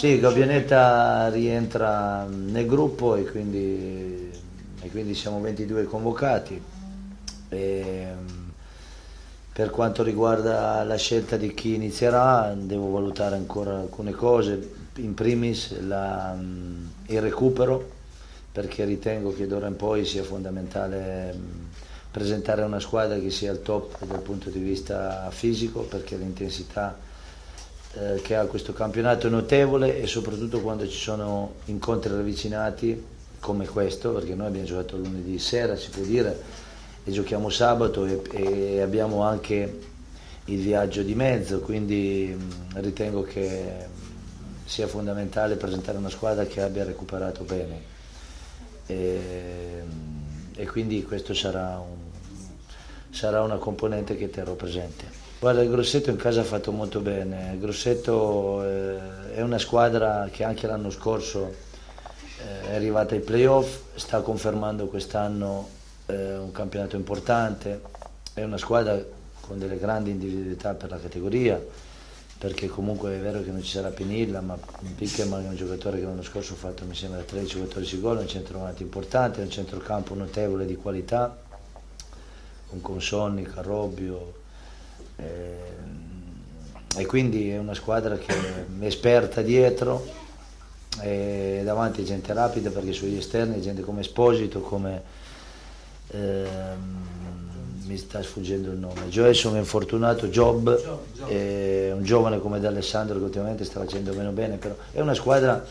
Sì, Gabbianetta rientra nel gruppo e quindi, e quindi siamo 22 convocati. E, per quanto riguarda la scelta di chi inizierà devo valutare ancora alcune cose, in primis la, il recupero perché ritengo che d'ora in poi sia fondamentale presentare una squadra che sia al top dal punto di vista fisico perché l'intensità eh, che ha questo campionato notevole e soprattutto quando ci sono incontri ravvicinati come questo, perché noi abbiamo giocato lunedì sera, si può dire, e giochiamo sabato e, e abbiamo anche il viaggio di mezzo, quindi ritengo che sia fondamentale presentare una squadra che abbia recuperato bene. E, e quindi questo sarà, un, sarà, una componente che terrò presente. Guarda, il Grosseto in casa ha fatto molto bene, il Grosseto eh, è una squadra che anche l'anno scorso eh, è arrivata ai playoff, sta confermando quest'anno eh, un campionato importante, è una squadra con delle grandi individualità per la categoria, perché comunque è vero che non ci sarà Pinilla, ma Pickerman è un giocatore che l'anno scorso ha fatto mi sembra 13-14 gol, è un centravanti importante, è un centrocampo notevole di qualità, con Consonni, Carrobbio, e quindi è una squadra che è esperta dietro, e davanti gente rapida perché sugli esterni è gente come Esposito, come... Ehm, mi sta sfuggendo il nome. Joelson è infortunato, Job, Job, Job. È un giovane come D'Alessandro che ultimamente sta facendo meno bene, però è una squadra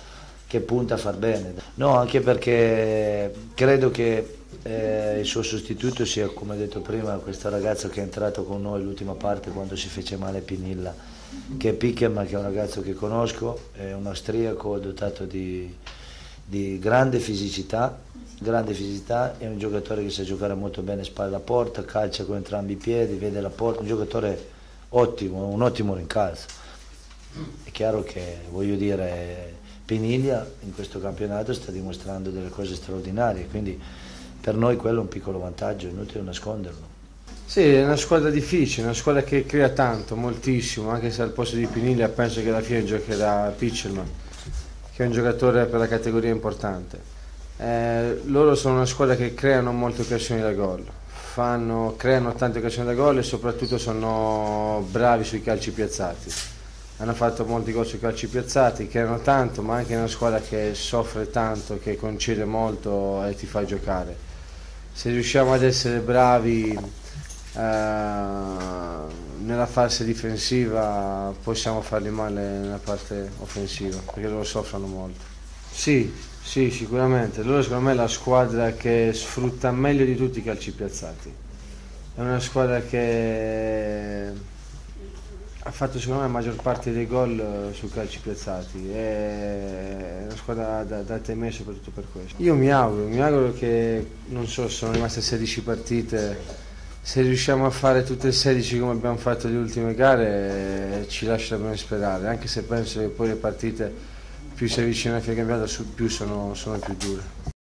che punta a far bene. No, anche perché credo che eh, il suo sostituto sia, come detto prima, questo ragazzo che è entrato con noi l'ultima parte quando si fece male Pinilla, che è Pickerman, che è un ragazzo che conosco, è un austriaco dotato di, di grande fisicità, grande fisicità, è un giocatore che sa giocare molto bene spalla alla porta, calcia con entrambi i piedi, vede la porta, un giocatore ottimo, un ottimo rincalzo. È chiaro che, voglio dire, Peniglia in questo campionato sta dimostrando delle cose straordinarie, quindi per noi quello è un piccolo vantaggio, è inutile nasconderlo. Sì, è una squadra difficile, una squadra che crea tanto, moltissimo, anche se al posto di Piniglia penso che alla fine giocherà Piccelman, che è un giocatore per la categoria importante. Eh, loro sono una squadra che creano molte occasioni da gol, Fanno, creano tante occasioni da gol e soprattutto sono bravi sui calci piazzati. Hanno fatto molti gol sui calci piazzati, creano tanto, ma anche una squadra che soffre tanto, che concede molto e ti fa giocare. Se riusciamo ad essere bravi eh, nella fase difensiva possiamo farli male nella parte offensiva, perché loro soffrono molto. Sì, sì, sicuramente. Loro secondo me è la squadra che sfrutta meglio di tutti i calci piazzati. È una squadra che ha fatto secondo me la maggior parte dei gol eh, su calci piazzati. È una squadra da, da temere soprattutto per questo. Io mi auguro, mi auguro che, non so, sono rimaste 16 partite se riusciamo a fare tutte e 16 come abbiamo fatto le ultime gare ci lascia ben sperare, anche se penso che poi le partite più si avvicina a fine campionato più sono, sono più dure.